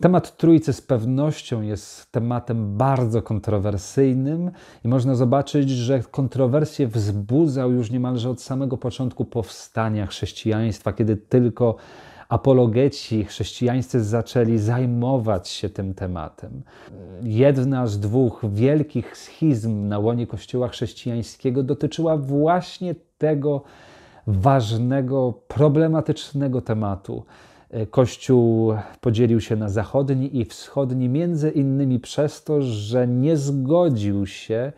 Temat Trójcy z pewnością jest tematem bardzo kontrowersyjnym i można zobaczyć, że kontrowersje wzbudzał już niemalże od samego początku powstania chrześcijaństwa, kiedy tylko apologeci chrześcijańscy zaczęli zajmować się tym tematem. Jedna z dwóch wielkich schizm na łonie Kościoła chrześcijańskiego dotyczyła właśnie tego ważnego, problematycznego tematu. Kościół podzielił się na zachodni i wschodni, między innymi przez to, że nie zgodził się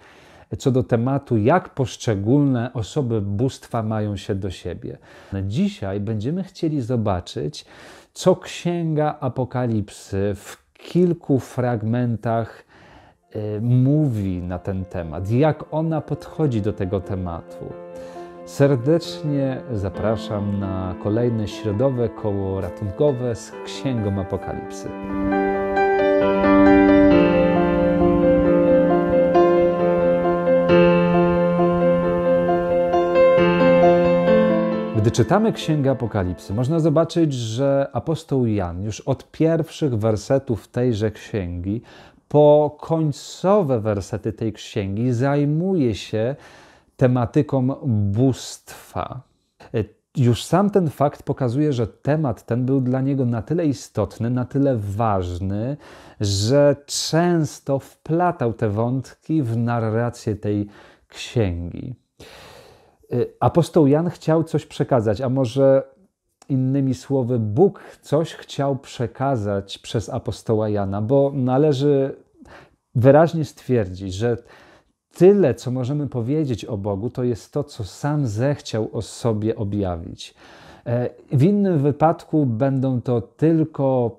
co do tematu, jak poszczególne osoby bóstwa mają się do siebie. Dzisiaj będziemy chcieli zobaczyć, co Księga Apokalipsy w kilku fragmentach e, mówi na ten temat, jak ona podchodzi do tego tematu. Serdecznie zapraszam na kolejne środowe koło ratunkowe z Księgą Apokalipsy. Gdy czytamy Księgę Apokalipsy, można zobaczyć, że apostoł Jan już od pierwszych wersetów tejże księgi po końcowe wersety tej księgi zajmuje się tematyką bóstwa. Już sam ten fakt pokazuje, że temat ten był dla niego na tyle istotny, na tyle ważny, że często wplatał te wątki w narrację tej księgi. Y, apostoł Jan chciał coś przekazać, a może innymi słowy, Bóg coś chciał przekazać przez apostoła Jana, bo należy wyraźnie stwierdzić, że tyle, co możemy powiedzieć o Bogu, to jest to, co sam zechciał o sobie objawić. E, w innym wypadku będą to tylko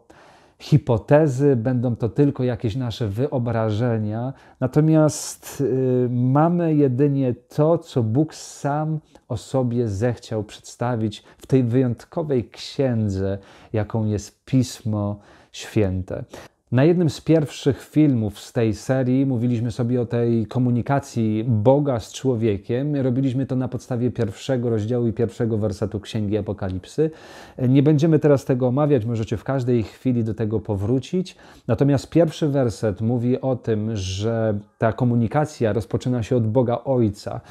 hipotezy, będą to tylko jakieś nasze wyobrażenia, natomiast y, mamy jedynie to, co Bóg sam o sobie zechciał przedstawić w tej wyjątkowej księdze, jaką jest Pismo Święte. Na jednym z pierwszych filmów z tej serii mówiliśmy sobie o tej komunikacji Boga z człowiekiem. Robiliśmy to na podstawie pierwszego rozdziału i pierwszego wersetu Księgi Apokalipsy. Nie będziemy teraz tego omawiać, możecie w każdej chwili do tego powrócić. Natomiast pierwszy werset mówi o tym, że ta komunikacja rozpoczyna się od Boga Ojca.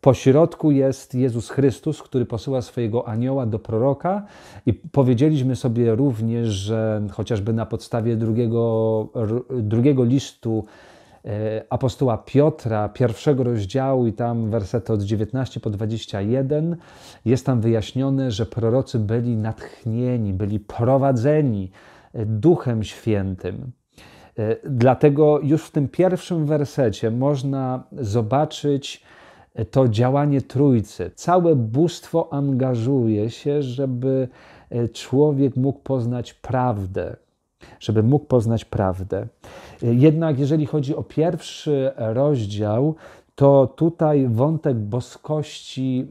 Po środku jest Jezus Chrystus, który posyła swojego anioła do proroka i powiedzieliśmy sobie również, że chociażby na podstawie drugiego drugiego, drugiego listu e, apostoła Piotra, pierwszego rozdziału i tam wersety od 19 po 21, jest tam wyjaśnione, że prorocy byli natchnieni, byli prowadzeni e, Duchem Świętym. E, dlatego już w tym pierwszym wersecie można zobaczyć to działanie Trójcy. Całe bóstwo angażuje się, żeby człowiek mógł poznać prawdę, żeby mógł poznać prawdę. Jednak jeżeli chodzi o pierwszy rozdział, to tutaj wątek boskości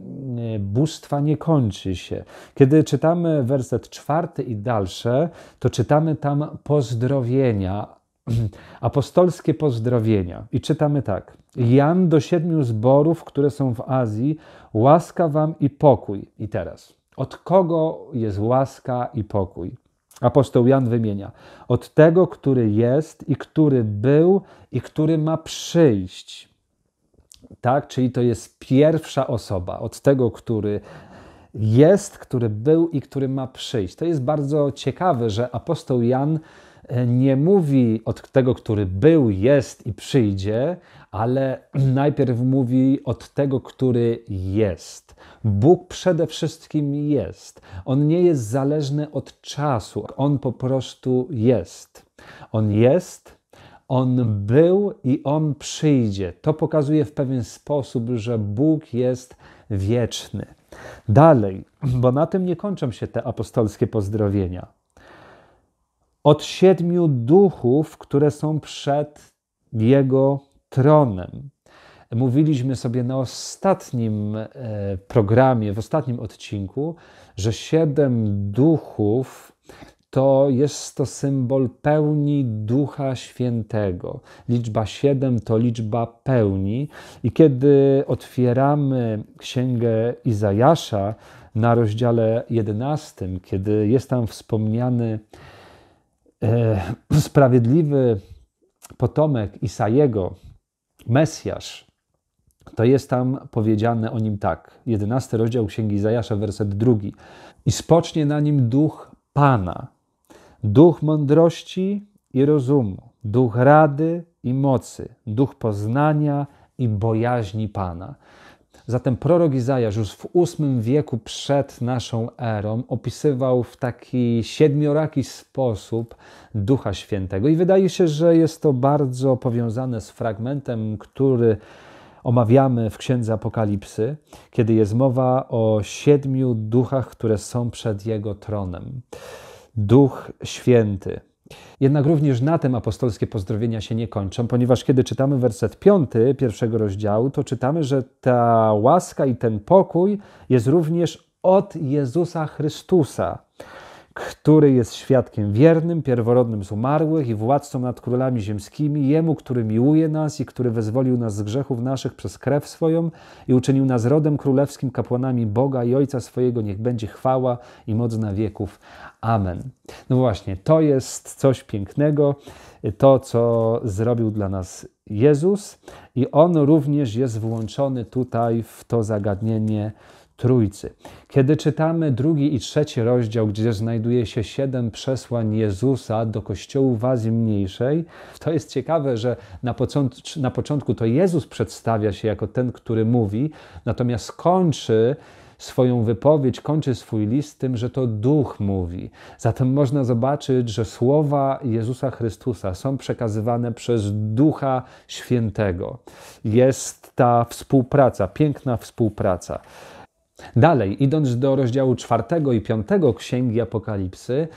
e, bóstwa nie kończy się. Kiedy czytamy werset czwarty i dalsze, to czytamy tam pozdrowienia, apostolskie pozdrowienia. I czytamy tak. Jan do siedmiu zborów, które są w Azji, łaska wam i pokój. I teraz, od kogo jest łaska i pokój? Apostoł Jan wymienia od tego, który jest i który był i który ma przyjść. Tak, czyli to jest pierwsza osoba od tego, który jest, który był i który ma przyjść. To jest bardzo ciekawe, że apostoł Jan nie mówi od tego, który był, jest i przyjdzie, ale najpierw mówi od tego, który jest. Bóg przede wszystkim jest. On nie jest zależny od czasu, on po prostu jest. On jest, on był i on przyjdzie. To pokazuje w pewien sposób, że Bóg jest wieczny. Dalej, bo na tym nie kończą się te apostolskie pozdrowienia. Od siedmiu duchów, które są przed Jego tronem. Mówiliśmy sobie na ostatnim e, programie, w ostatnim odcinku, że siedem duchów to jest to symbol pełni Ducha Świętego. Liczba siedem to liczba pełni. I kiedy otwieramy księgę Izajasza na rozdziale 11, kiedy jest tam wspomniany sprawiedliwy potomek Isajego, Mesjasz, to jest tam powiedziane o nim tak. Jedenasty rozdział Księgi Zajasza, werset drugi. I spocznie na nim duch Pana, duch mądrości i rozumu, duch rady i mocy, duch poznania i bojaźni Pana. Zatem prorok Izajasz już w VIII wieku przed naszą erą opisywał w taki siedmioraki sposób Ducha Świętego i wydaje się, że jest to bardzo powiązane z fragmentem, który omawiamy w Księdze Apokalipsy, kiedy jest mowa o siedmiu duchach, które są przed Jego tronem. Duch Święty. Jednak również na tym apostolskie pozdrowienia się nie kończą, ponieważ kiedy czytamy werset piąty pierwszego rozdziału, to czytamy, że ta łaska i ten pokój jest również od Jezusa Chrystusa który jest świadkiem wiernym, pierworodnym z umarłych i władcą nad królami ziemskimi, Jemu, który miłuje nas i który wezwolił nas z grzechów naszych przez krew swoją i uczynił nas rodem królewskim, kapłanami Boga i Ojca swojego, niech będzie chwała i moc na wieków. Amen. No właśnie, to jest coś pięknego, to co zrobił dla nas Jezus i On również jest włączony tutaj w to zagadnienie Trójcy. Kiedy czytamy drugi i trzeci rozdział, gdzie znajduje się siedem przesłań Jezusa do kościołów w Azji Mniejszej, to jest ciekawe, że na, początku, na początku to Jezus przedstawia się jako ten, który mówi, natomiast kończy swoją wypowiedź, kończy swój list tym, że to Duch mówi. Zatem można zobaczyć, że słowa Jezusa Chrystusa są przekazywane przez Ducha Świętego. Jest ta współpraca, piękna współpraca. Dalej, idąc do rozdziału czwartego i piątego Księgi Apokalipsy,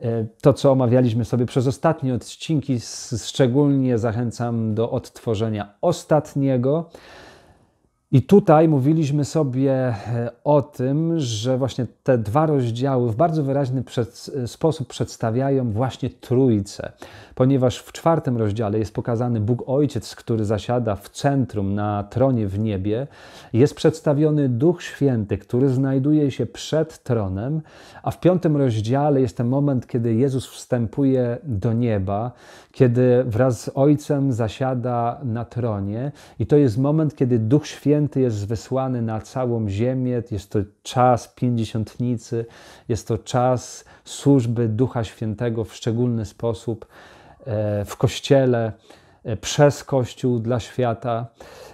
e, to, co omawialiśmy sobie przez ostatnie odcinki, szczególnie zachęcam do odtworzenia ostatniego. I tutaj mówiliśmy sobie e, o tym, że właśnie te dwa rozdziały w bardzo wyraźny przed, sposób przedstawiają właśnie Trójcę ponieważ w czwartym rozdziale jest pokazany Bóg Ojciec, który zasiada w centrum na tronie w niebie. Jest przedstawiony Duch Święty, który znajduje się przed tronem, a w piątym rozdziale jest ten moment, kiedy Jezus wstępuje do nieba, kiedy wraz z Ojcem zasiada na tronie, i to jest moment, kiedy Duch Święty jest wysłany na całą ziemię. Jest to czas pięćdziesiątnicy, jest to czas służby Ducha Świętego w szczególny sposób. E, w kościele, e, przez Kościół dla świata.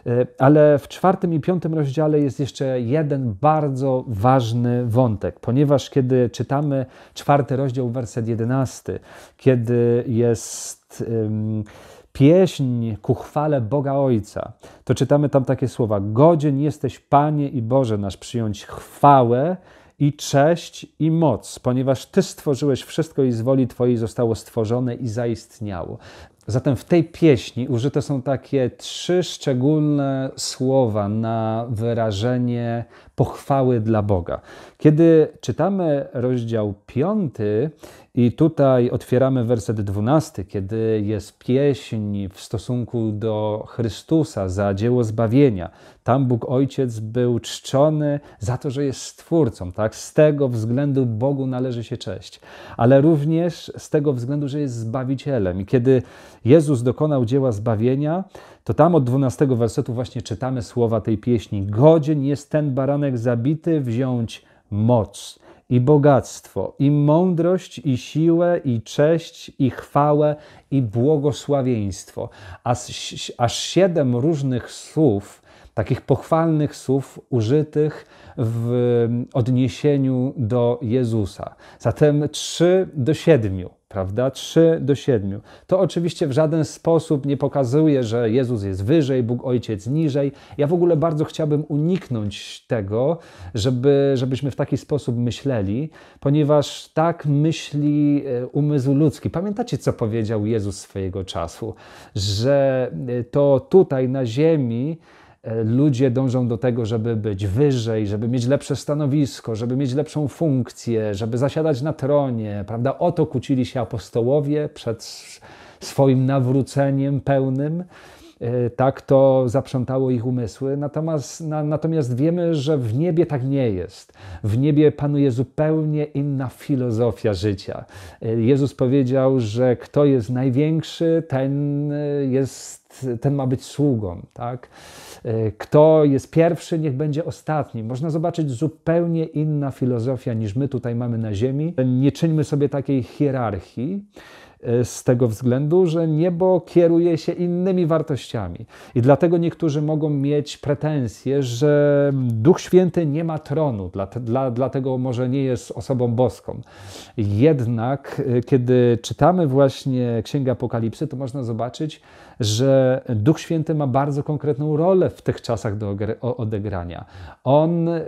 E, ale w czwartym i piątym rozdziale jest jeszcze jeden bardzo ważny wątek, ponieważ kiedy czytamy czwarty rozdział, werset jedenasty, kiedy jest um, pieśń ku chwale Boga Ojca, to czytamy tam takie słowa: Godzien jesteś, Panie i Boże nasz, przyjąć chwałę i cześć i moc, ponieważ Ty stworzyłeś wszystko i z woli Twojej zostało stworzone i zaistniało. Zatem w tej pieśni użyte są takie trzy szczególne słowa na wyrażenie pochwały dla Boga. Kiedy czytamy rozdział piąty i tutaj otwieramy werset dwunasty, kiedy jest pieśń w stosunku do Chrystusa za dzieło zbawienia, tam Bóg Ojciec był czczony za to, że jest Stwórcą. Tak? Z tego względu Bogu należy się cześć, ale również z tego względu, że jest Zbawicielem. I kiedy Jezus dokonał dzieła zbawienia, to tam od 12 wersetu właśnie czytamy słowa tej pieśni. Godzien jest ten baranek zabity wziąć moc i bogactwo, i mądrość, i siłę, i cześć, i chwałę, i błogosławieństwo. Aż, siedem różnych słów, takich pochwalnych słów użytych w odniesieniu do Jezusa. Zatem trzy do siedmiu prawda? 3 do 7. To oczywiście w żaden sposób nie pokazuje, że Jezus jest wyżej, Bóg Ojciec niżej. Ja w ogóle bardzo chciałbym uniknąć tego, żeby, żebyśmy w taki sposób myśleli, ponieważ tak myśli e, umysł ludzki. Pamiętacie, co powiedział Jezus swojego czasu? Że e, to tutaj na ziemi ludzie dążą do tego, żeby być wyżej, żeby mieć lepsze stanowisko, żeby mieć lepszą funkcję, żeby zasiadać na tronie, prawda? O to kłócili się apostołowie przed swoim nawróceniem pełnym. E, tak to zaprzątało ich umysły. Natomiast, na, natomiast wiemy, że w niebie tak nie jest. W niebie panuje zupełnie inna filozofia życia. E, Jezus powiedział, że kto jest największy, ten e, jest ten ma być sługą, tak? Kto jest pierwszy, niech będzie ostatni. Można zobaczyć zupełnie inna filozofia niż my tutaj mamy na ziemi. Nie czyńmy sobie takiej hierarchii. E, z tego względu, że niebo kieruje się innymi wartościami. I dlatego niektórzy mogą mieć pretensje, że Duch Święty nie ma tronu, dla, dla, dlatego może nie jest osobą boską. Jednak, e, kiedy czytamy właśnie Księgę Apokalipsy, to można zobaczyć, że Duch Święty ma bardzo konkretną rolę w tych czasach do odegrania. On e,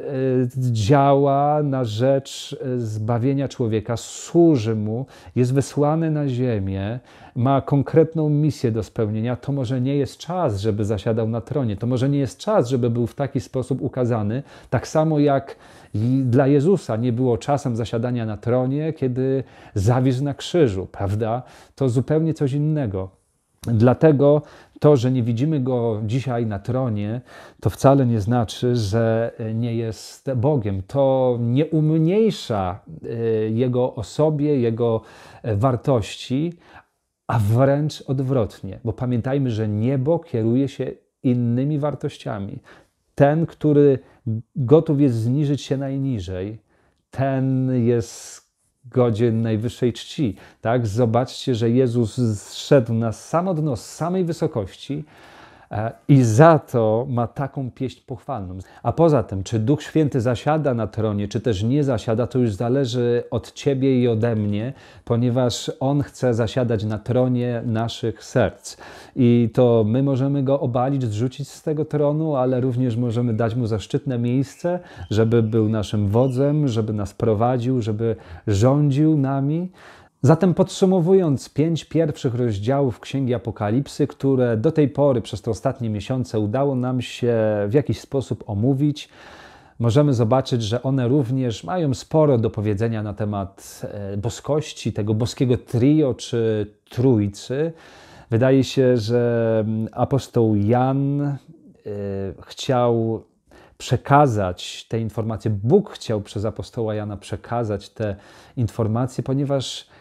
działa na rzecz zbawienia człowieka, służy mu, jest wysłany na ziemię, ma konkretną misję do spełnienia. To może nie jest czas, żeby zasiadał na tronie, to może nie jest czas, żeby był w taki sposób ukazany, tak samo jak dla Jezusa nie było czasem zasiadania na tronie, kiedy zawisł na krzyżu, prawda? To zupełnie coś innego. Dlatego to, że nie widzimy go dzisiaj na tronie, to wcale nie znaczy, że nie jest Bogiem. To nie umniejsza e, jego osobie, jego e, wartości, a wręcz odwrotnie, bo pamiętajmy, że niebo kieruje się innymi wartościami. Ten, który gotów jest zniżyć się najniżej, ten jest godzien najwyższej czci. Tak? Zobaczcie, że Jezus zszedł na samo dno, z samej wysokości, I za to ma taką pieśń pochwalną. A poza tym, czy Duch Święty zasiada na tronie, czy też nie zasiada, to już zależy od Ciebie i ode mnie, ponieważ On chce zasiadać na tronie naszych serc. I to my możemy Go obalić, zrzucić z tego tronu, ale również możemy dać Mu zaszczytne miejsce, żeby był naszym wodzem, żeby nas prowadził, żeby rządził nami. Zatem podsumowując pięć pierwszych rozdziałów Księgi Apokalipsy, które do tej pory przez te ostatnie miesiące udało nam się w jakiś sposób omówić, możemy zobaczyć, że one również mają sporo do powiedzenia na temat e, boskości, tego boskiego trio czy trójcy. Wydaje się, że mm, apostoł Jan e, chciał przekazać te informacje, Bóg chciał przez apostoła Jana przekazać te informacje, ponieważ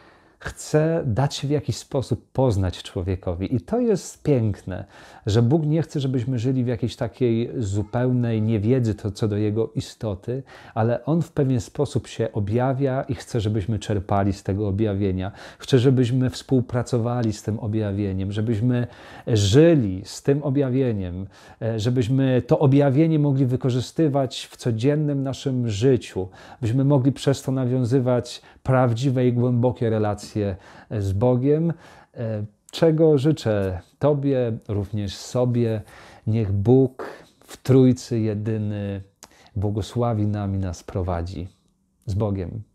chce dać się w jakiś sposób poznać człowiekowi. I to jest piękne, że Bóg nie chce, żebyśmy żyli w jakiejś takiej zupełnej niewiedzy to, co do Jego istoty, ale On w pewien sposób się objawia i chce, żebyśmy czerpali z tego objawienia. Chce, żebyśmy współpracowali z tym objawieniem, żebyśmy żyli z tym objawieniem, e, żebyśmy to objawienie mogli wykorzystywać w codziennym naszym życiu, byśmy mogli przez to nawiązywać prawdziwe i głębokie relacje z Bogiem, e, czego życzę Tobie, również sobie. Niech Bóg w Trójcy jedyny błogosławi nami, nas prowadzi. Z Bogiem.